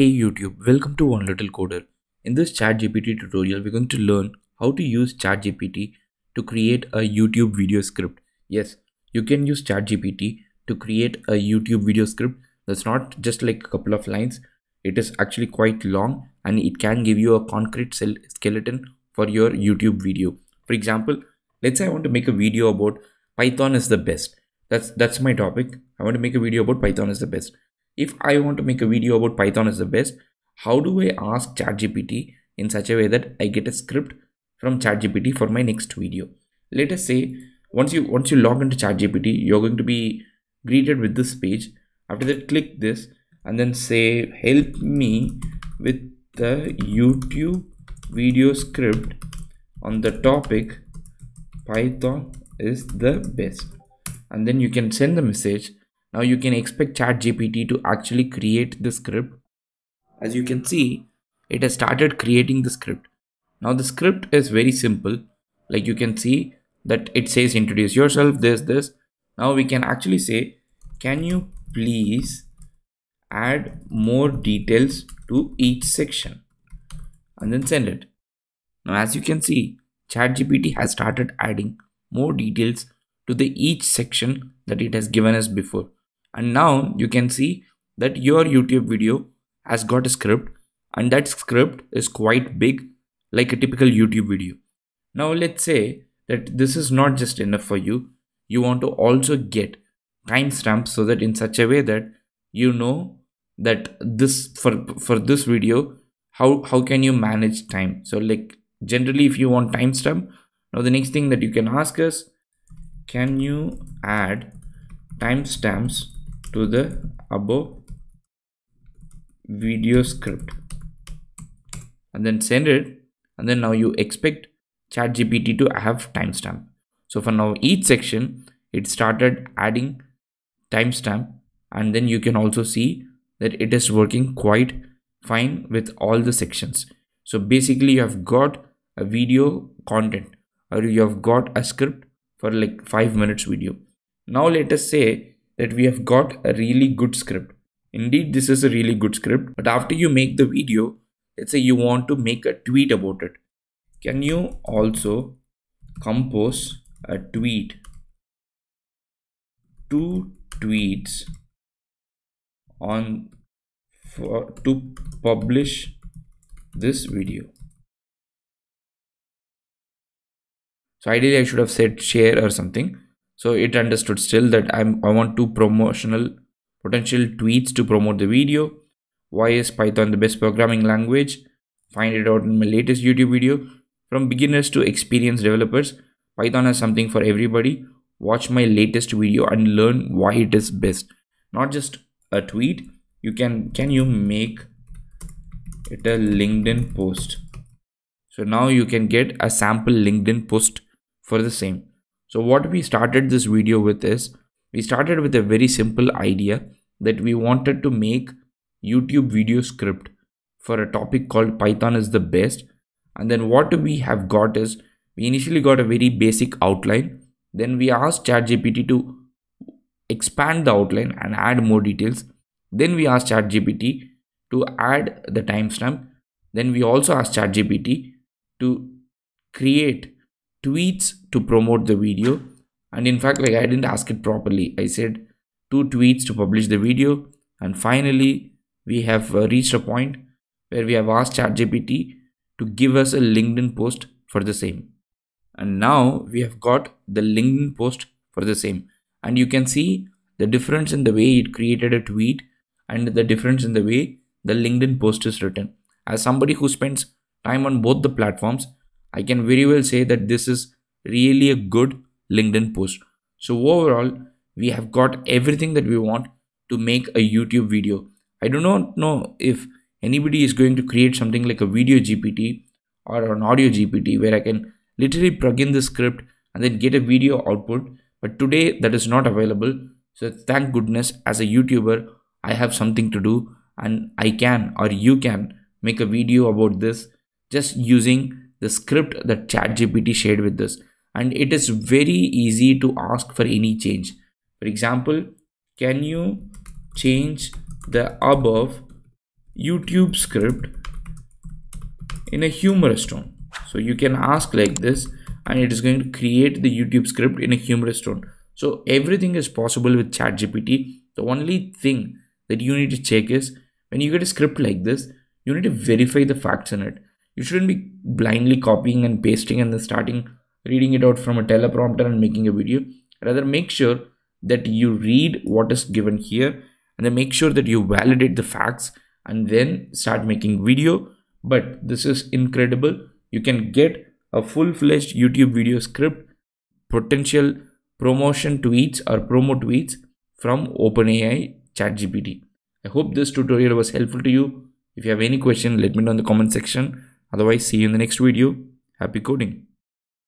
Hey YouTube, welcome to One Little Coder. In this ChatGPT tutorial, we're going to learn how to use ChatGPT to create a YouTube video script. Yes, you can use ChatGPT to create a YouTube video script that's not just like a couple of lines. It is actually quite long and it can give you a concrete skeleton for your YouTube video. For example, let's say I want to make a video about Python is the best. That's that's my topic. I want to make a video about Python is the best if I want to make a video about Python is the best, how do I ask ChatGPT in such a way that I get a script from ChatGPT for my next video? Let us say once you once you log into ChatGPT, you're going to be greeted with this page. After that, click this and then say help me with the YouTube video script on the topic Python is the best. And then you can send the message now you can expect ChatGPT to actually create the script. As you can see, it has started creating the script. Now the script is very simple. Like you can see that it says introduce yourself, this, this. Now we can actually say, can you please add more details to each section and then send it. Now as you can see, ChatGPT has started adding more details to the each section that it has given us before and now you can see that your youtube video has got a script and that script is quite big like a typical youtube video. Now let's say that this is not just enough for you. You want to also get timestamps so that in such a way that you know that this for for this video how how can you manage time? So like generally if you want timestamp now the next thing that you can ask is can you add timestamps to the above video script and then send it and then now you expect ChatGPT to have timestamp. So for now each section it started adding timestamp and then you can also see that it is working quite fine with all the sections. So basically you have got a video content or you have got a script for like 5 minutes video. Now let us say that we have got a really good script. Indeed, this is a really good script, but after you make the video, let's say you want to make a tweet about it. Can you also compose a tweet? Two tweets on for to publish this video. So ideally I should have said share or something so it understood still that i'm i want two promotional potential tweets to promote the video. Why is python the best programming language? Find it out in my latest youtube video. From beginners to experienced developers python has something for everybody. Watch my latest video and learn why it is best. Not just a tweet. You can can you make it a linkedin post? So now you can get a sample linkedin post for the same so what we started this video with is, we started with a very simple idea that we wanted to make YouTube video script for a topic called Python is the best. And then what we have got is, we initially got a very basic outline. Then we asked ChatGPT to expand the outline and add more details. Then we asked ChatGPT to add the timestamp. Then we also asked ChatGPT to create tweets to promote the video and in fact like i didn't ask it properly i said two tweets to publish the video and finally we have uh, reached a point where we have asked ChatGPT to give us a LinkedIn post for the same. And now we have got the LinkedIn post for the same. And you can see the difference in the way it created a tweet and the difference in the way the LinkedIn post is written. As somebody who spends time on both the platforms, I can very well say that this is really a good LinkedIn post. So overall, we have got everything that we want to make a YouTube video. I do not know if anybody is going to create something like a video GPT or an audio GPT where I can literally plug in the script and then get a video output. But today that is not available. So thank goodness as a YouTuber, I have something to do and I can or you can make a video about this just using the script that ChatGPT shared with us. And it is very easy to ask for any change. For example, can you change the above youtube script in a humorous tone so you can ask like this and it is going to create the youtube script in a humorous tone so everything is possible with ChatGPT. The only thing that you need to check is when you get a script like this, you need to verify the facts in it. You shouldn't be blindly copying and pasting and then starting reading it out from a teleprompter and making a video. Rather, make sure that you read what is given here and then make sure that you validate the facts and then start making video. But this is incredible. You can get a full-fledged YouTube video script potential promotion tweets or promo tweets from OpenAI ChatGPT. I hope this tutorial was helpful to you. If you have any question, let me know in the comment section. Otherwise, see you in the next video. Happy coding.